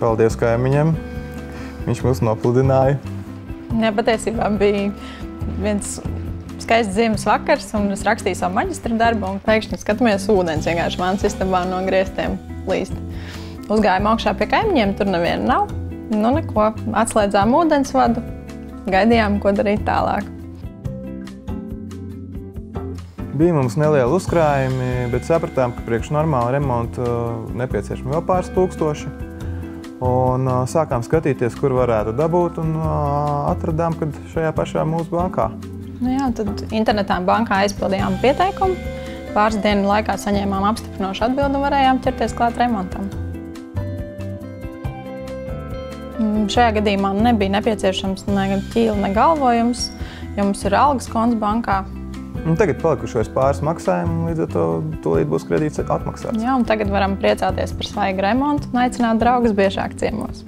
Paldies kaimiņam. Viņš mūs nopludināja. Jā, patiesībā bija viens skaists ziemas vakars, un es rakstīju savu maģistra darbu, un pēkšņi skatāmies ūdens vienkārši manas istabā no griestiem līst. Uzgājām augšā pie kaimiņiem, tur neviena nav. Nu, neko, atslēdzām ūdensvadu, gaidījām, ko darīt tālāk. Bija mums nelieli uzkrājumi, bet sapratām, ka priekš normāla remonta uh, nepieciešami vēl pāris tūkstoši. Un uh, sākām skatīties, kur varētu dabūt, un uh, atradām, ka šajā pašā mūsu bankā. Nu jā, tad internetā bankā aizpildījām pieteikumu. Pāris dienu laikā saņēmām apstiprinošu atbildi un varējām ķerties klāt remontam. Mm, Šajā gadījumā nebija nepieciešams ne ķīla, ne galvojums, jo mums ir algas konts bankā. Un tagad palikušos pāris maksājumu, līdz ar to tūlīt būs kredīts atmaksāts. Jā, un tagad varam priecāties par svaigu remontu un aicināt draugus biežāk ciemos.